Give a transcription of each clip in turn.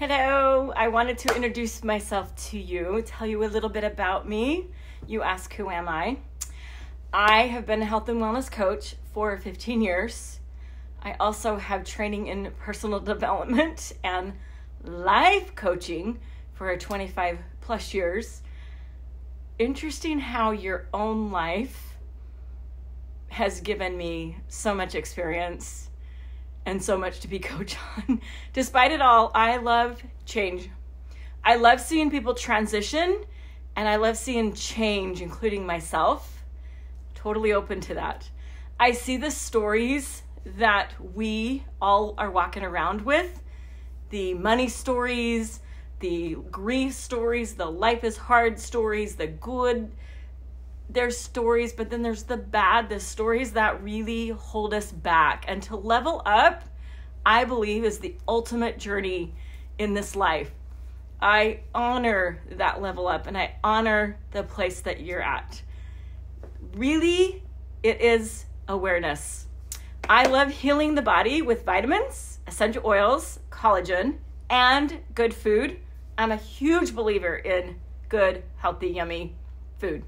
Hello, I wanted to introduce myself to you, tell you a little bit about me. You ask, Who am I? I have been a health and wellness coach for 15 years. I also have training in personal development and life coaching for 25 plus years. Interesting how your own life has given me so much experience and so much to be coach on. Despite it all, I love change. I love seeing people transition and I love seeing change, including myself. Totally open to that. I see the stories that we all are walking around with the money stories, the grief stories, the life is hard stories, the good there's stories, but then there's the bad, the stories that really hold us back. And to level up, I believe, is the ultimate journey in this life. I honor that level up and I honor the place that you're at. Really, it is awareness. I love healing the body with vitamins, essential oils, collagen, and good food. I'm a huge believer in good, healthy, yummy food.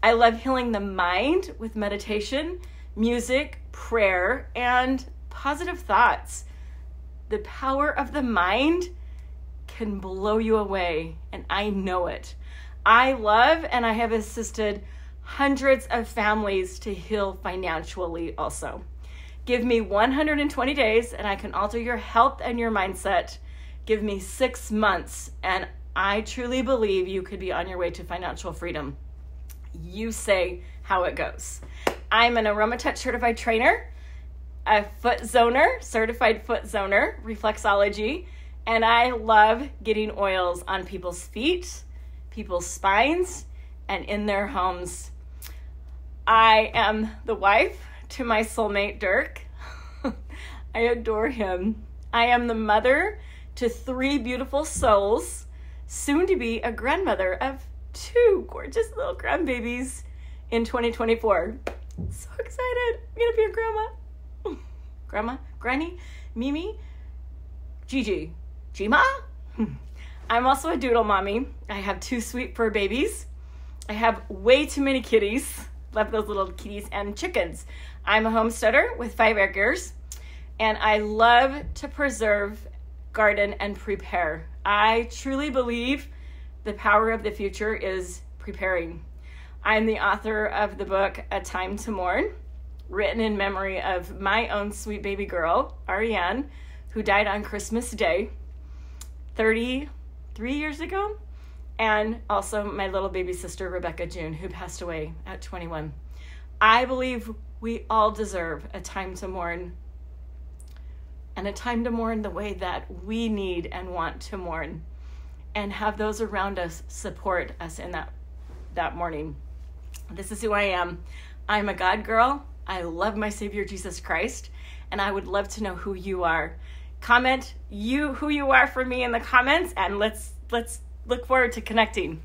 I love healing the mind with meditation, music, prayer, and positive thoughts. The power of the mind can blow you away, and I know it. I love and I have assisted hundreds of families to heal financially also. Give me 120 days and I can alter your health and your mindset. Give me six months, and I truly believe you could be on your way to financial freedom you say how it goes. I'm an AromaTouch certified trainer, a foot zoner, certified foot zoner, reflexology, and I love getting oils on people's feet, people's spines, and in their homes. I am the wife to my soulmate, Dirk. I adore him. I am the mother to three beautiful souls, soon to be a grandmother of two gorgeous little grandbabies in 2024. So excited. I'm going to be a grandma. grandma, Granny, Mimi, Gigi, Gima. I'm also a doodle mommy. I have two sweet fur babies. I have way too many kitties. Love those little kitties and chickens. I'm a homesteader with five acres, and I love to preserve, garden, and prepare. I truly believe the Power of the Future is preparing. I'm the author of the book A Time to Mourn, written in memory of my own sweet baby girl, Ariann, who died on Christmas Day 33 years ago, and also my little baby sister, Rebecca June, who passed away at 21. I believe we all deserve a time to mourn and a time to mourn the way that we need and want to mourn and have those around us support us in that that mourning. This is who I am. I'm a God girl. I love my Savior Jesus Christ, and I would love to know who you are. Comment you who you are for me in the comments, and let's let's look forward to connecting.